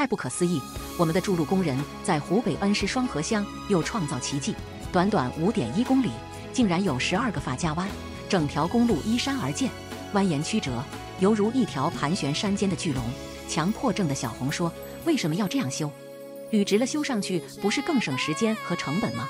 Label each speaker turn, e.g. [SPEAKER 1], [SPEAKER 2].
[SPEAKER 1] 太不可思议。我们的筑路工人在湖北恩施双河乡又创造奇迹短短五点一公里竟然有十二个发家弯整条公路依山而建。蜿蜒曲折犹如一条盘旋山间的巨龙。强迫症的小红说为什么要这样修？捋直了修上去不是更省时间和成本吗？